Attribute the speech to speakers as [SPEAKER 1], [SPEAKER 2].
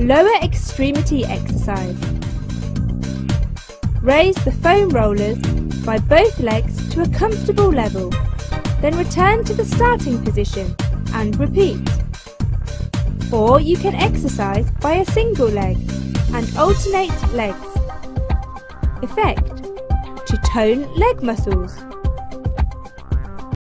[SPEAKER 1] Lower extremity exercise. Raise the foam rollers by both legs to a comfortable level. Then return to the starting position and repeat. Or you can exercise by a single leg and alternate legs. Effect to tone leg muscles.